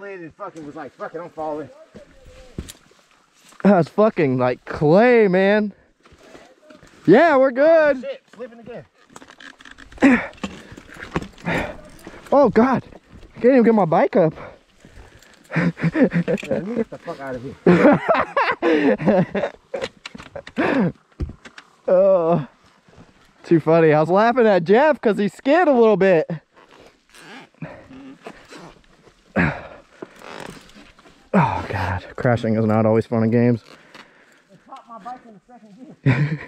slid and fucking was like, fuck it, I'm falling. That's fucking like clay, man. Yeah, we're good. Shit, slipping again. Oh God, I can't even get my bike up. Me get the fuck out of here. Oh, too funny. I was laughing at Jeff because he skid a little bit. Oh God, crashing is not always fun in games.